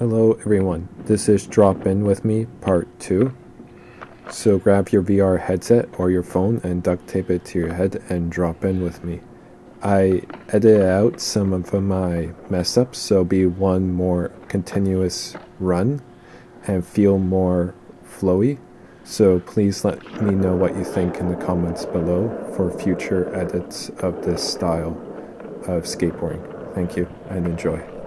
Hello everyone, this is Drop In With Me Part 2. So grab your VR headset or your phone and duct tape it to your head and drop in with me. I edited out some of my mess ups so be one more continuous run and feel more flowy. So please let me know what you think in the comments below for future edits of this style of skateboarding. Thank you and enjoy.